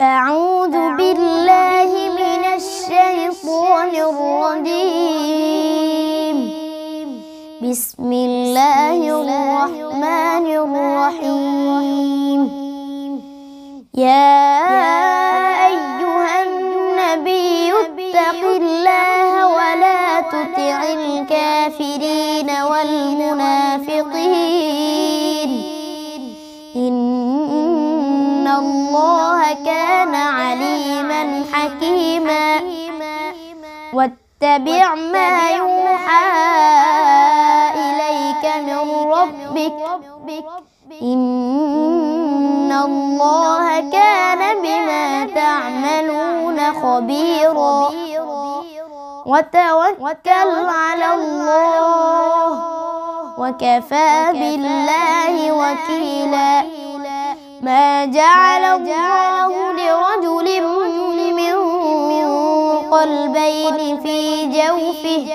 أعوذ بالله من الشيطان الرجيم. بسم الله الرحمن الرحيم. يا أيها النبي اتق الله ولا تطع الكافرين والمنافقين واتبع ما يوحى إليك من ربك. إن الله كان بما تعملون خبيرا. وتوكل على الله. وكفى بالله وكيلا. ما جعل الله لرجل من قلبين في جوفه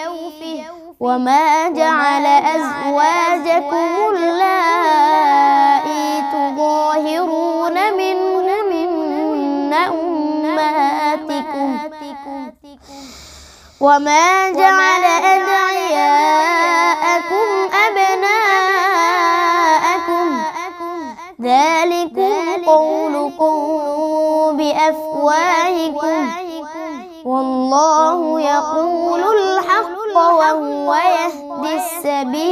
وما جعل أزواجكم اللائي تظاهرون منهن أمهاتكم وما جعل أدعياءكم أبناءكم ذلكم قولكم بأفواهكم والله يقول الحق وهو يهدي السبيل.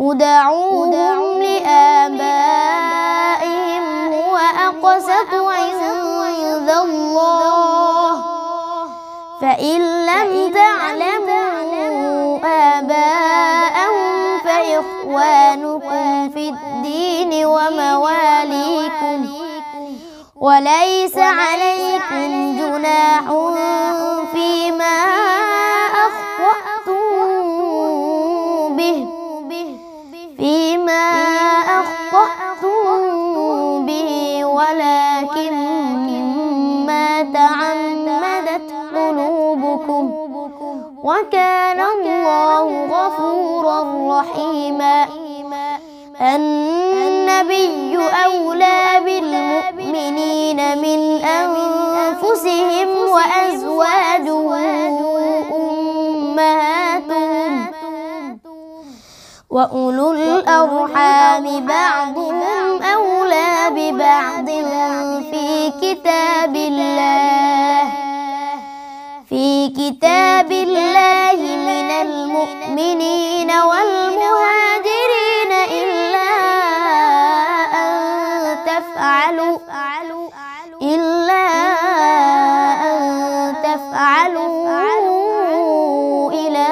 ادعوهم لآبائهم هو أقسط عند الله. فإن لم تعلموا آباءهم فإخوانكم في الدين. وليس عليكم جناح فيما أخطأتم به فيما أخطأتم به ولكن ما تعمدت قلوبكم. وكان الله غفورا رحيما. النبي أولى بالمؤمنين من أنفسهم وأزواجه أمهاتهم وأولو الأرحام بعضهم أولى ببعض في كتاب الله في كتاب الله من المؤمنين. تفعلوا إلا أن تفعلوا إلى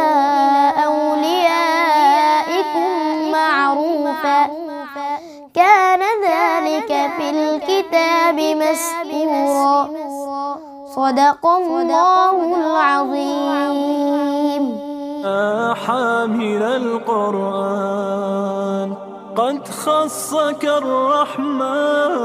أوليائكم معروفا. كان ذلك في الكتاب مسكورا صدق الله العظيم. حامل القرآن. قد خصك الرحمن.